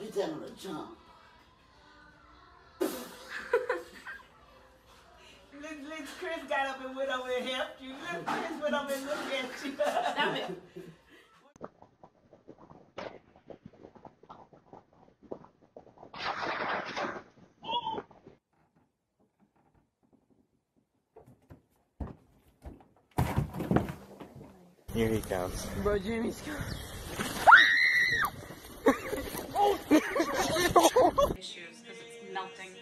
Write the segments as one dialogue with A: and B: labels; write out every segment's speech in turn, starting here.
A: You tell him to jump. Little, little Chris got up and went over and helped you. Little Chris went over and looked at you.
B: Stop it.
C: Here he comes.
B: Bro, Jimmy's coming. Because it's melting.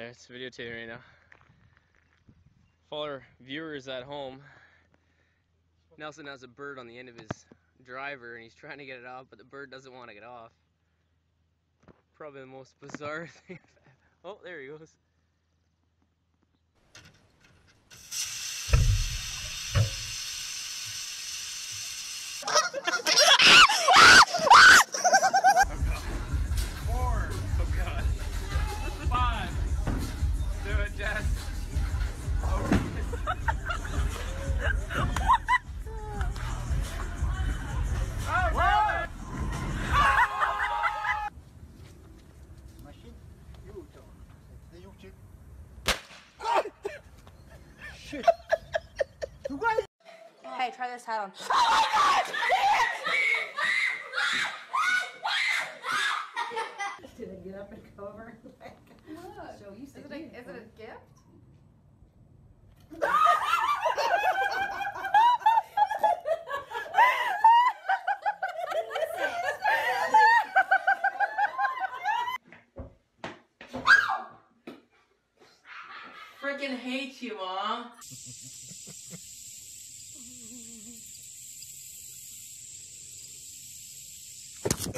C: There's videotaping right now. For our viewers at home, Nelson has a bird on the end of his driver and he's trying to get it off, but the bird doesn't want to get off. Probably the most bizarre thing. Oh, there he goes.
B: Hey, try this hat on.
D: Did it get up and go over? So you
E: Is it, a, is it a gift?
B: Freaking hate you, mom.
A: I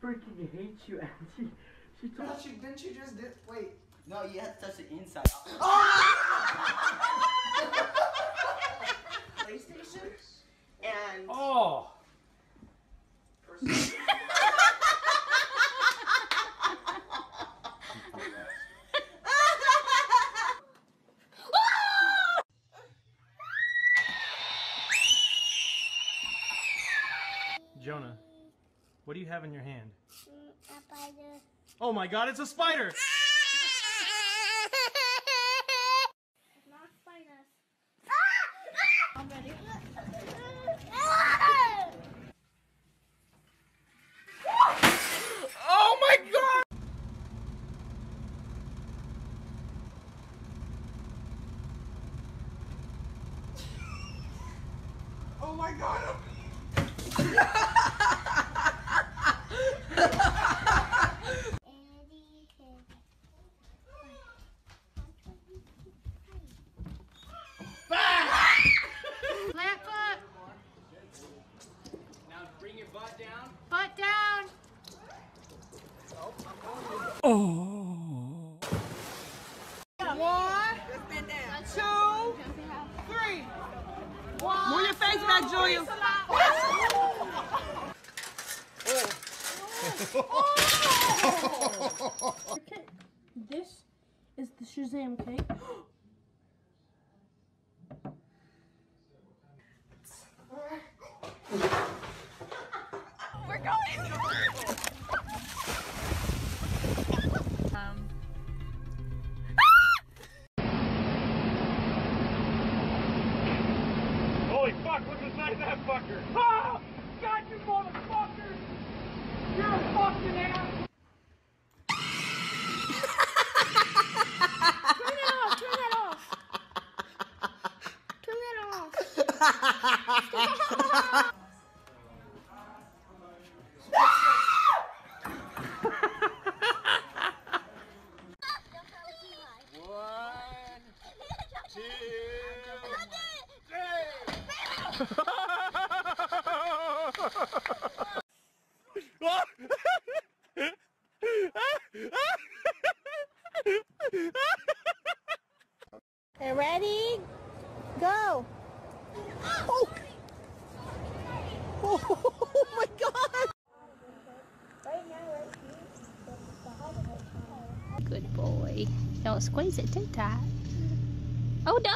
A: freaking hate you, Auntie. She told
E: Didn't you, didn't you just did, wait.
A: No, you have to touch the inside. Oh!
E: PlayStation? And
F: Oh. Have in your hand? Oh my god, it's a spider! Ah! Ah! Oh my god!
E: oh my god,
D: This is the Shazam cake.
G: that off. Okay, ready? Go. Oh. Oh my god. Good boy. Don't squeeze it too tight. Oh no!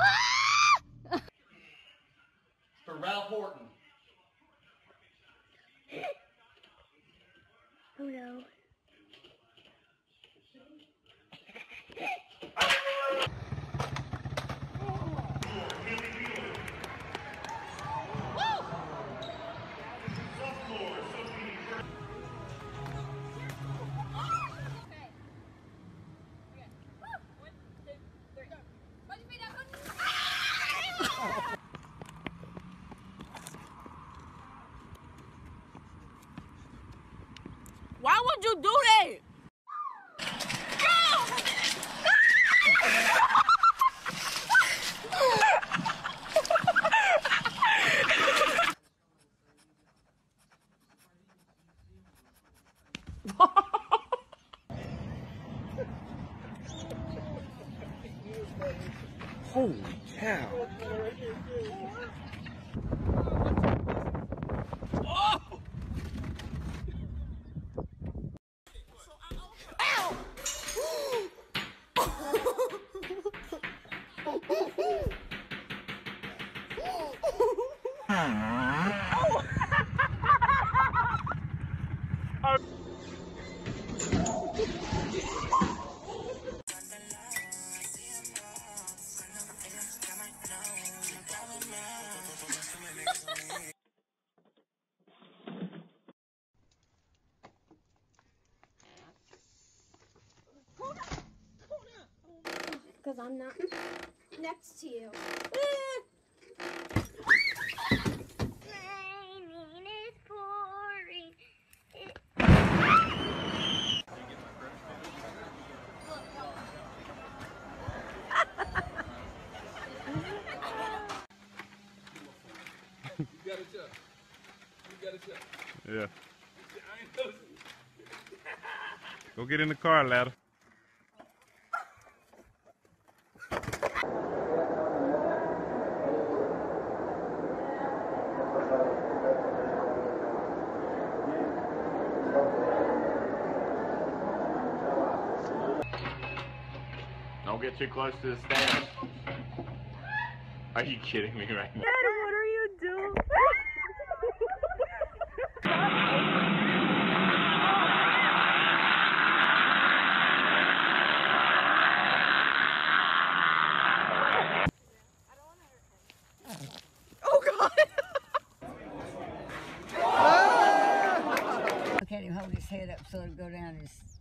G: Because I'm not next to you.
H: Yeah. Go get in the car, ladder.
I: Don't get too close to the stairs. Are you kidding me right now?
J: what are you doing?
D: Look at him hold his head up so it'll go down his.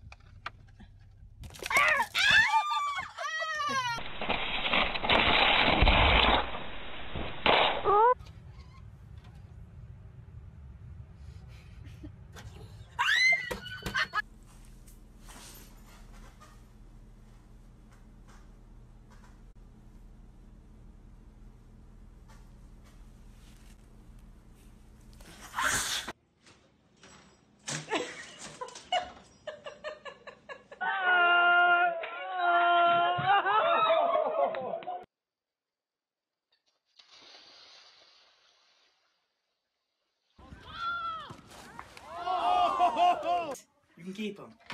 A: You can keep them.